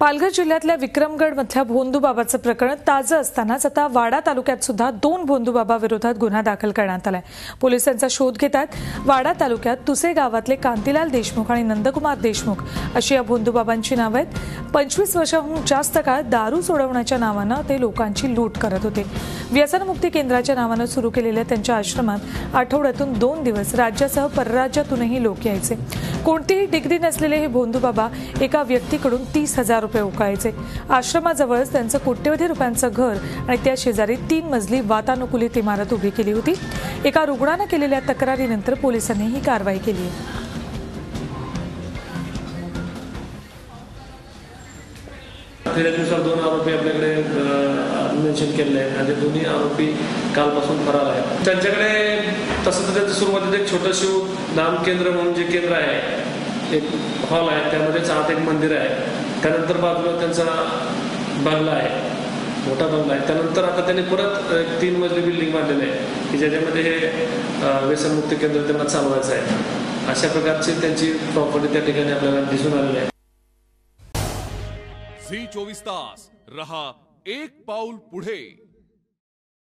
पालघर जिल्ह्यातल्या विक्रमगड मधल्या भोंदूबाबाचं प्रकरण ताजं असतानाच आता वाडा तालुक्यात सुद्धा दोन भोंदूबाबा विरोधात गुन्हा दाखल करण्यात आलाय. पोलिसांचा शोध घेतात वाडा तालुक्यात तुसे गावातले कांतीलाल देशमुख आणि नंदकुमार देशमुख अशी या भोंदूबाबांची नावं आहेत. पंचवीस वर्षाहून जास्त काळ दारू सोडवण्याच्या नावानं ते लोकांची लूट करत होते. व्यसनमुक्ती केंद्राच्या नावानं सुरू केलेल्या त्यांच्या आश्रमात आठवड्यातून दोन दिवस राज्यासह परराज्यातूनही लोक यायचे. कोणतीही डिग्री नसलेले हे भोंदूबाबा एका व्यक्तीकडून तीस हजार रुपये उकळायचे. आश्रमाजवळच त्यांचं कोट्यवधी रुपयांचं घर आणि त्या शेजारी तीन मजली वातानुकूलित इमारत उभी केली होती. एका रुग्णानं केलेल्या तक्रारीनंतर पोलिसांनी ही कारवाई केली. आहे दिवसात दोन आरोपी आपल्याकडे मेन्शन केलेले आहेत. आणि दोन्ही आरोपी कालपासून फरार आहेत. त्यांच्याकडे तसं तर त्यांचं सुरुवातीत एक छोटं नाम केंद्र म्हणून जे केंद्र आहे एक हॉल आहे त्यामध्येच आत एक मंदिर आहे. त्यानंतर बाजूला त्यांचा बंगला आहे मोठा बंगला आहे. त्यानंतर आता त्यांनी परत एक तीन मजली बिल्डिंग बांधलेली आहे की ज्याच्यामध्ये हे व्यसनमुक्त केंद्र त्यांना चालवायचं आहे. अशा प्रकारची त्यांची प्रॉपर्टी त्या ठिकाणी आपल्याला दिसून आलेली आहे. झी चोवीस तास रहा एक पाऊल पुढे.